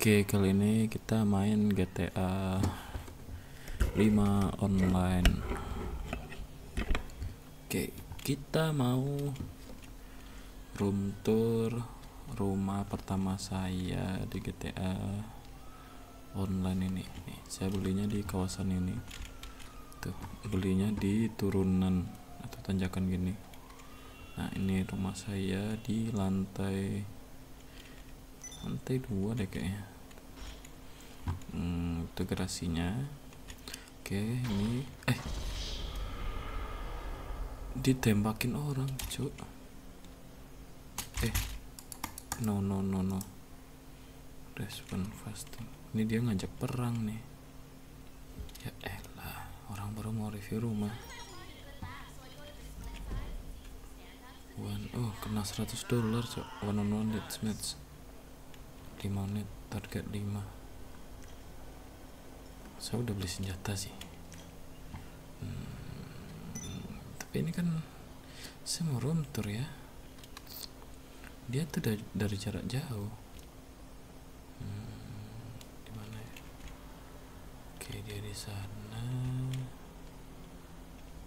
Oke, kali ini kita main GTA 5 online. Oke, kita mau room tour rumah pertama saya di GTA online ini. Nih, saya belinya di kawasan ini. Tuh, belinya di turunan atau tanjakan gini. Nah, ini rumah saya di lantai lantai dua deh kayaknya hmm, itu garasinya oke ini eh. Ditembakin orang cuk. Eh no no no no. Respon fasting. Ini dia ngajak perang nih. Ya elah orang baru mau review rumah. One oh kena 100 dolar cok one on one match 5 menit target 5 saya udah beli senjata sih. Hmm, tapi ini kan saya mau room tour ya. Dia tuh dari, dari jarak jauh. Hmm, di mana ya? Oke dia di sana.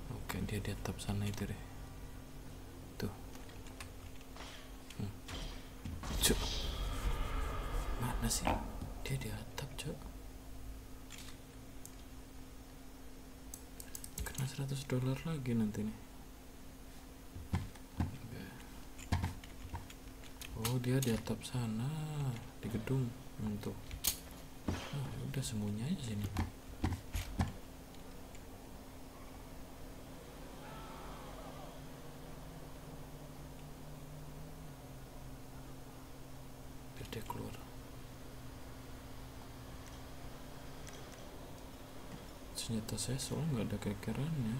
Oke dia di atap sana itu deh. Tuh. Hmm. Cuk. Mana sih? Dia di atap cok kena 100 dolar lagi nanti nih. Oh dia di atap sana di gedung. Untuk. Oh, udah semuanya aja sini biar dia keluar senjata saya soalnya nggak ada kekerannya.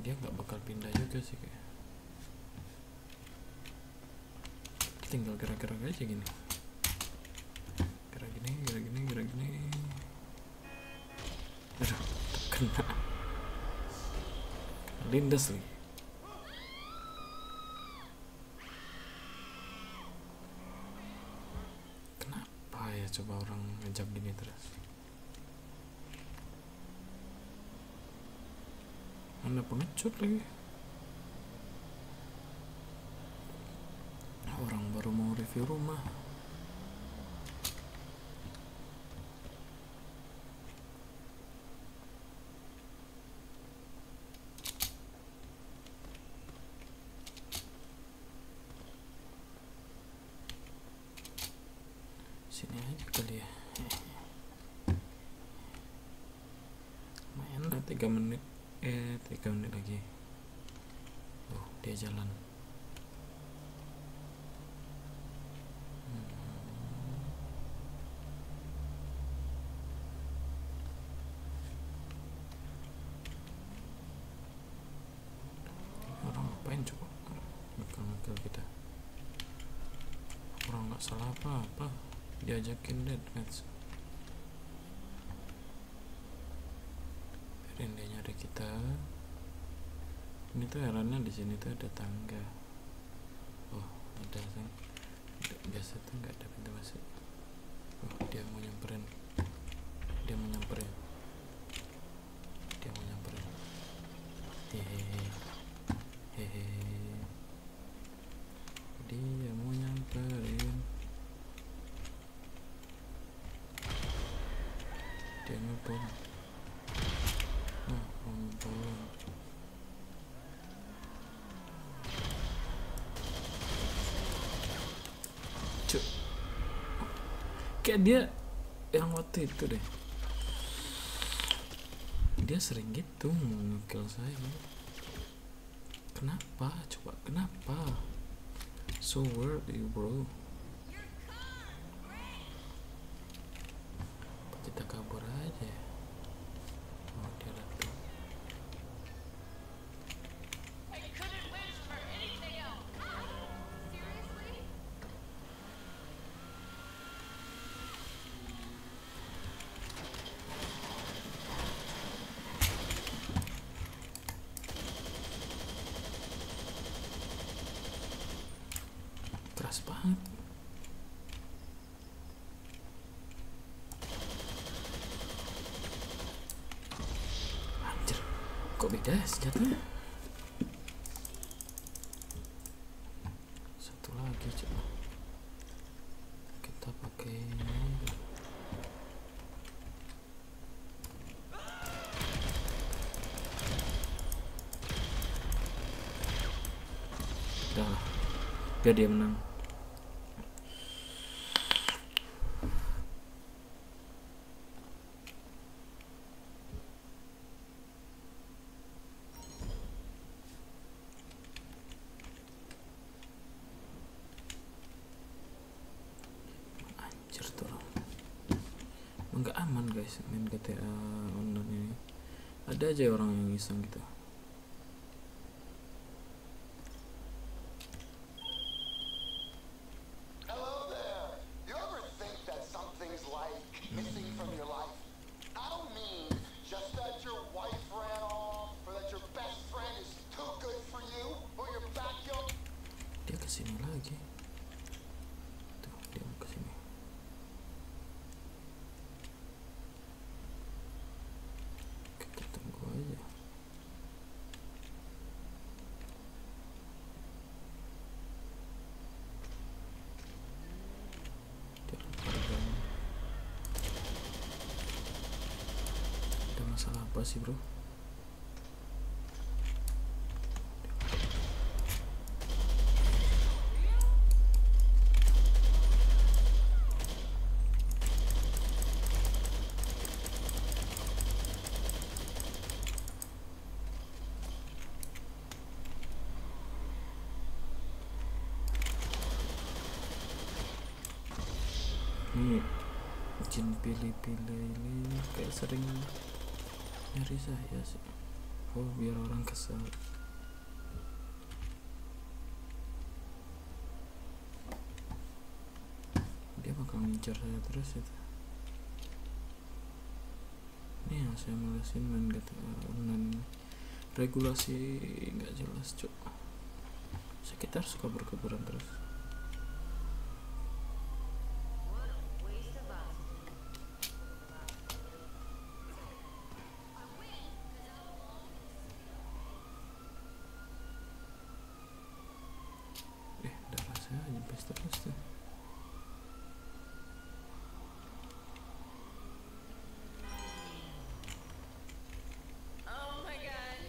Dia nggak bakal pindah juga sih kayak. Tinggal gerak-gerak aja gini. Gerak gini gerak gini gerak gini. Aduh kena. Lindas lagi kenapa ya coba orang ngejak gini terus. Mana pengecut lagi? Orang baru mau review rumah sini aja kali ya lumayan lah. 3 menit. Eh 3 menit lagi. Oh dia jalan. Ngapain coba? Ngakal-ngakal kita. Orang nggak salah apa-apa diajakin dead match biarin dia nyari kita. Ini tuh herannya di sini tuh ada tangga. Oh ada kan biasa tuh nggak ada pintu masuk. Oh dia mau nyamperin. Dia mau nyamperin. Dia mau nyamperin. Hehehe. Hehehe. Dia mau nyamperin ngebom nah cuk. Kayak dia yang waktu itu deh. Dia sering gitu mau ngekill saya. Kenapa? Coba kenapa? So weird you bro kita kabur aja. Ya oh dia anjir kok beda ya senjatanya satu lagi coba kita pakai lah. Biar dia menang anjir tuh orang Emang nggak aman main GTA online ini. Ada aja orang yang iseng gitu apa sih bro? Ini jin pilih-pilih ini kayak sering nyari saya sih. Oh biar orang kesel. Dia bakal ngincar saya terus itu. Ini yang saya malesin main GTA online regulasi nggak jelas cuk. Sekitar suka berkebaran terus eh darah Oh my god.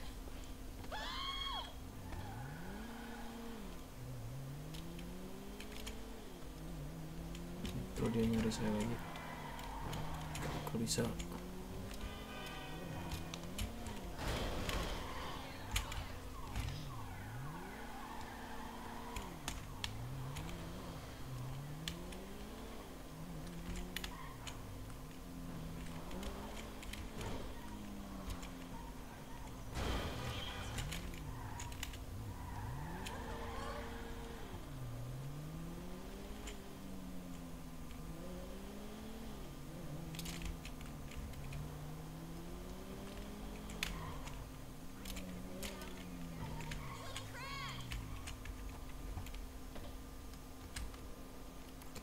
Tuh dia nyari saya lagi. Kok bisa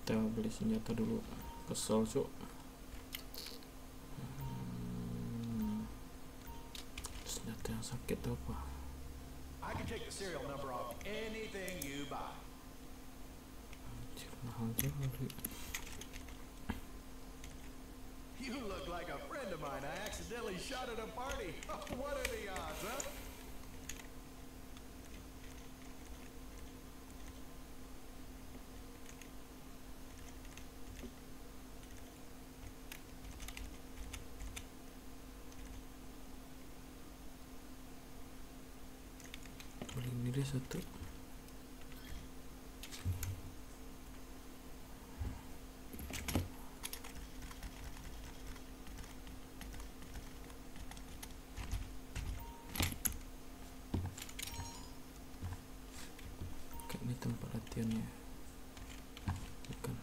kita beli senjata dulu kesel cuk Hmm. senjata yang sakit apa I can take the serial number off anything you buy. Anjir, mahal juga You look like a friend of mine I accidentally shot at a party. what are the odds, huh? beli ini deh satu. Kayak ini tempat latihannya. Bukan.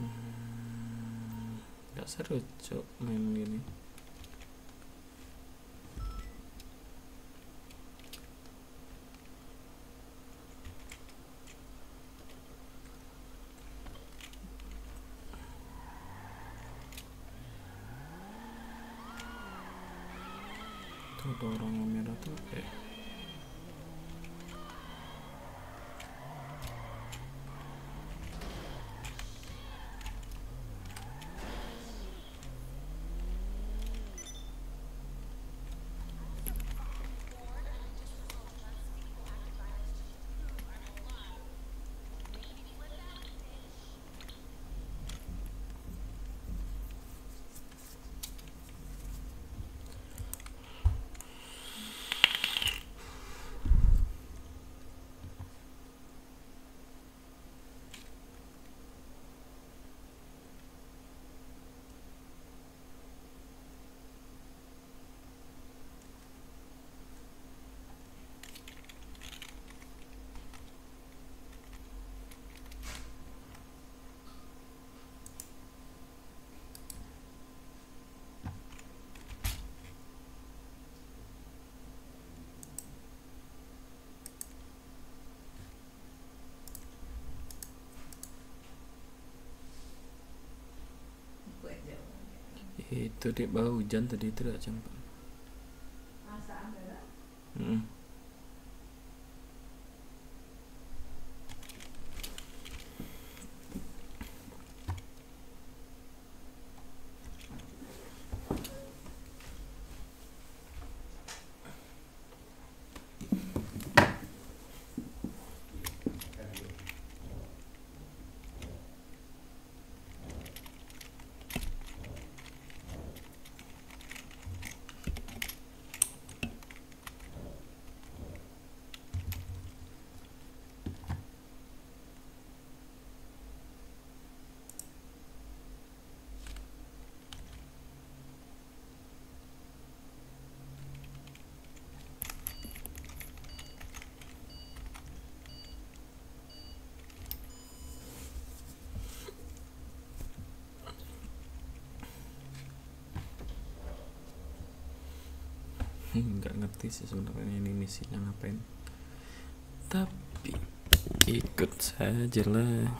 Hmm, nggak seru cok main gini ada orang merah tuh kayak itu di bawah hujan tadi itu tidak campak Mm. Nggak ngerti sih sebenarnya ini misinya ngapain. Tapi ikut saja lah.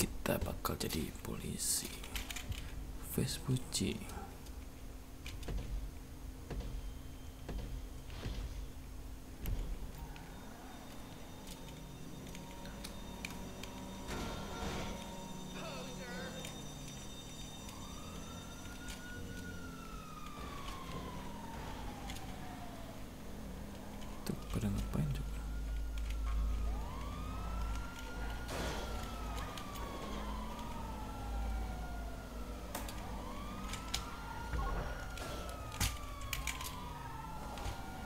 Kita bakal jadi polisi. Vespucci tuh pada ngapain juga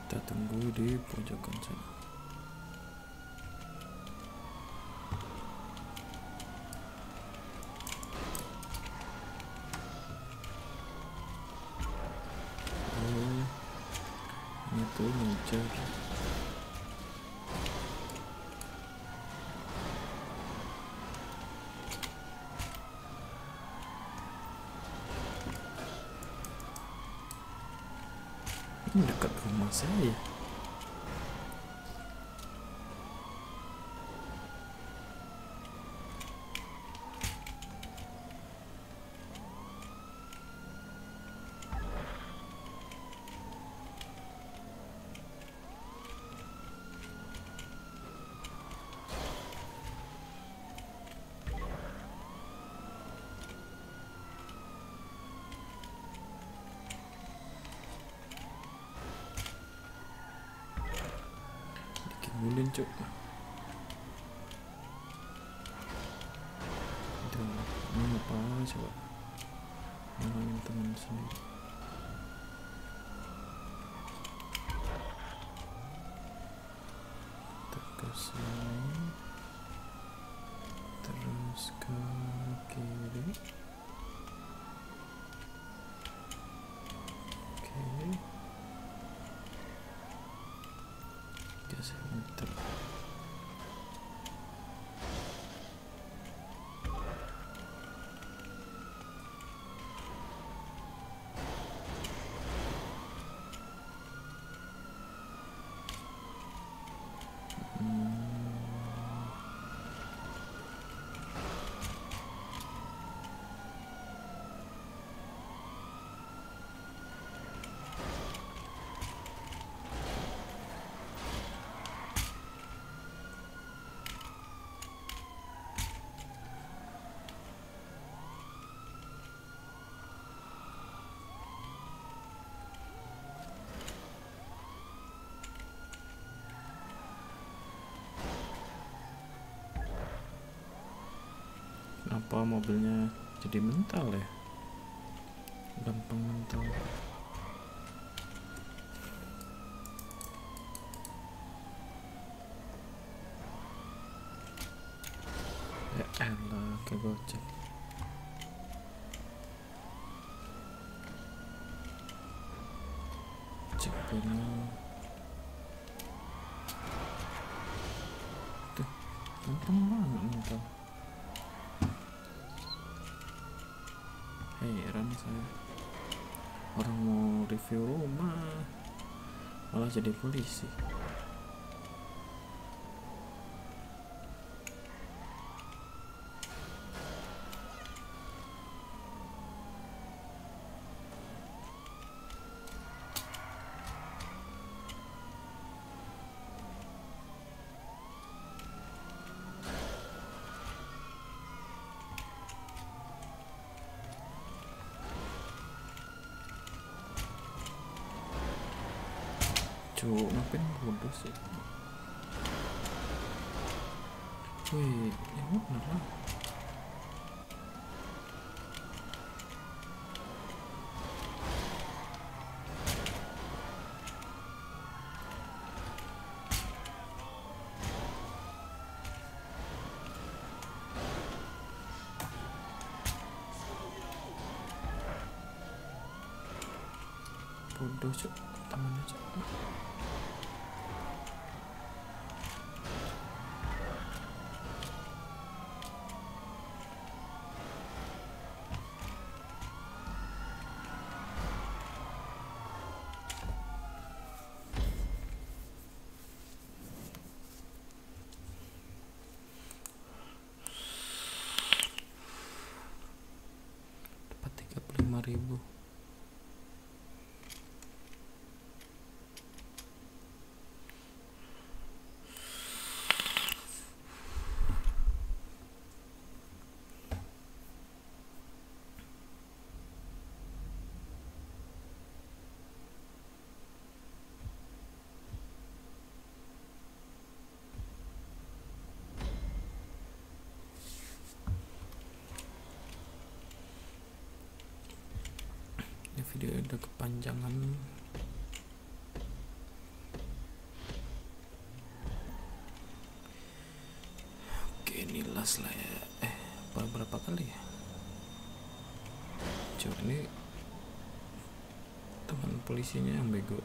kita tunggu di pojokan sana oh ini tuh ngejar ini dekat rumah saya dikibulin cuk ini apa coba? Ngalamin teman sendiri. Kita ke sini. Terus ke kiri. Oke. Geser muter kenapa mobilnya jadi mental ya? Gampang mental. Ya elah kegocek cek bener tuh gampang banget mental heran saya orang mau review rumah malah jadi polisi Cuk, ngapain bodoh sih? Wih, ya bener lah. Bodoh temannya cuk. Ribu video udah kepanjangan. Oke ini last lah ya. Eh apa berapa kali ya? Coba ini teman polisinya yang bego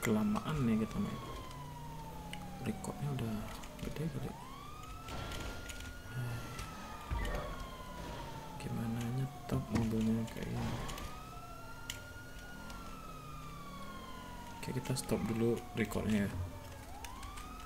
kelamaan nih kita main recordnya udah gede Hai. gimana nyetop mobilnya kayak ini? Oke kita stop dulu recordnya ya